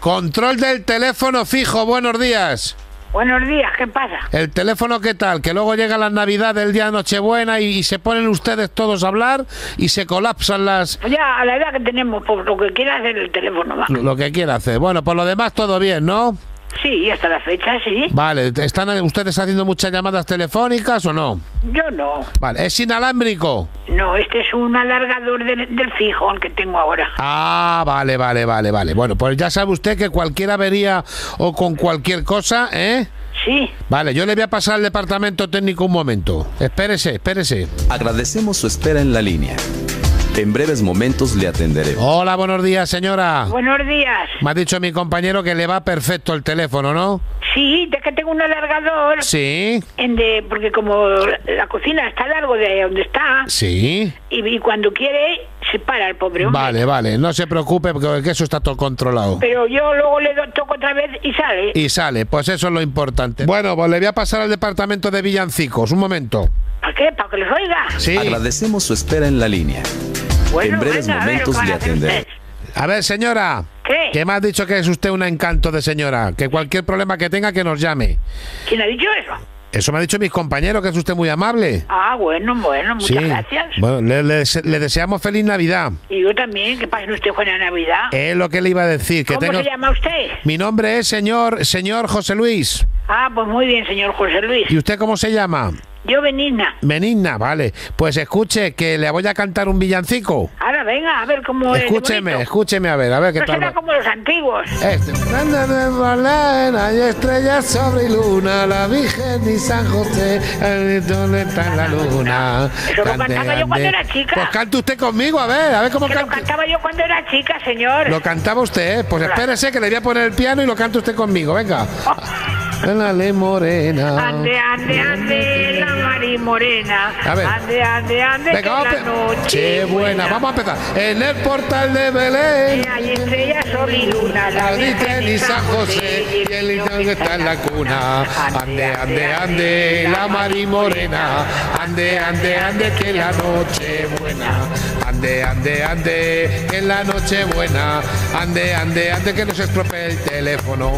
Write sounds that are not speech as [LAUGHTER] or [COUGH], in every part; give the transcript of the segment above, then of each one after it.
Control del teléfono fijo, buenos días. Buenos días, ¿qué pasa? El teléfono, ¿qué tal? Que luego llega la Navidad del día de Nochebuena y, y se ponen ustedes todos a hablar y se colapsan las... Pues ya, a la edad que tenemos, pues lo que quiera hacer el teléfono, va. Lo que quiera hacer. Bueno, por lo demás todo bien, ¿no? Sí, hasta la fecha, sí. Vale, ¿están ustedes haciendo muchas llamadas telefónicas o no? Yo no. Vale, ¿es inalámbrico? No, este es un alargador del, del fijo, el que tengo ahora. Ah, vale, vale, vale, vale. Bueno, pues ya sabe usted que cualquier avería o con cualquier cosa, ¿eh? Sí. Vale, yo le voy a pasar al departamento técnico un momento. Espérese, espérese. Agradecemos su espera en la línea. En breves momentos le atenderemos. Hola, buenos días, señora. Buenos días. Me ha dicho mi compañero que le va perfecto el teléfono, ¿no? Sí, de que tengo un alargador. Sí, En de, porque como la cocina está largo de donde está, sí. y, y cuando quiere, se para el pobre hombre. Vale, vale, no se preocupe porque que eso está todo controlado. Pero yo luego le toco otra vez y sale. Y sale, pues eso es lo importante. Bueno, pues le voy a pasar al departamento de villancicos, un momento. ¿Para qué? ¿Para que los oiga? Sí. Agradecemos su espera en la línea. Bueno, en breves venga, a ver, momentos ¿qué le van a ver, señora. ¿Qué? Que me ha dicho que es usted un encanto de señora. Que cualquier problema que tenga que nos llame. ¿Quién ha dicho eso? Eso me ha dicho mis compañeros, que es usted muy amable. Ah, bueno, bueno, muchas sí. gracias. Bueno, le, le- le deseamos feliz Navidad. Y yo también, que pasen usted buena Navidad. Es lo que le iba a decir. Que ¿Cómo tengo... se llama usted? Mi nombre es señor, señor José Luis. Ah, pues muy bien, señor José Luis. ¿Y usted cómo se llama? Yo, Benigna. Benigna, vale. Pues escuche, que le voy a cantar un villancico. Ahora, venga, a ver cómo es. Escúcheme, bonito. escúcheme a ver, a ver qué No tal. será como los antiguos. Este. Hay estrellas sobre luna, la Virgen y San José, ¿dónde está la luna? Eso lo cantaba yo cuando era chica. Pues cante usted conmigo, a ver, a ver cómo Que lo canta. cantaba yo cuando era chica, señor. Lo cantaba usted, ¿eh? Pues espérese que le voy a poner el piano y lo canta usted conmigo, venga. [LAUGHS] Dale morena. Ande, ande, ande, morena. A ver. Ande, ande, ande, que Venga, la noche Che, buena, vamos a empezar. En el portal de Belén. Hay estrellas, sol y luna, La Virgen y San José y el niño que está en la cuna. Ande, ande, ande, la Mari Morena. Ande, ande, ande, que la noche buena. Ande, ande, ande, que la noche buena. Ande, ande, ande, que no se estropee el teléfono.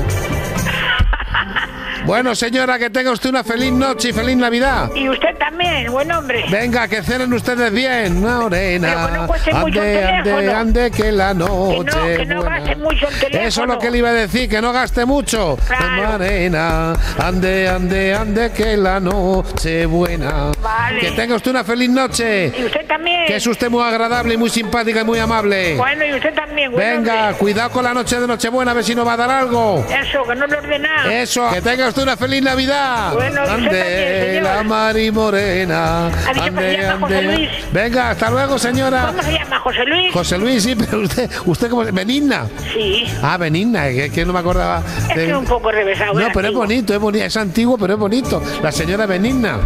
Bueno, señora, que tenga usted una feliz noche y feliz Navidad. Y usted también, buen hombre. Venga, que cenen ustedes bien, Morena. Pero que no mucho el ande, ande, ande, que la noche que no buena. gaste mucho el teléfono. Eso es lo que le iba a decir, que no gaste mucho. Claro. Morena, ande, ande, ande, que la noche buena. Vale. Que tenga usted una feliz noche. Y usted también. Que es usted muy agradable y muy simpática y muy amable. Bueno, y usted también, buen Venga, hombre. cuidado con la noche de Nochebuena, a ver si nos va a dar algo. Eso, que no lo ordena. Eso, que tenga una feliz Navidad. Bueno, ande, la Mari Morena. ¿Ha dicho que se llama José Luis? Venga, hasta luego, señora. ¿Cómo se llama, José Luis? José Luis, sí, pero usted, usted como Benigna. Sí. Ah, Benigna, que, que no me acordaba. Es que es un poco revesado. No, pero es bonito, es bonito, es antiguo, pero es bonito. La señora Benigna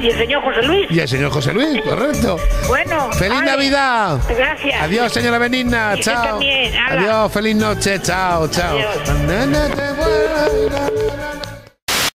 ¿Y el señor José Luis? y el señor José Luis, correcto. Bueno. ¡Feliz. Navidad! Gracias. Adiós, señora Benigna. Y Chao. también. Adiós, feliz noche. Chao, chao. Adiós.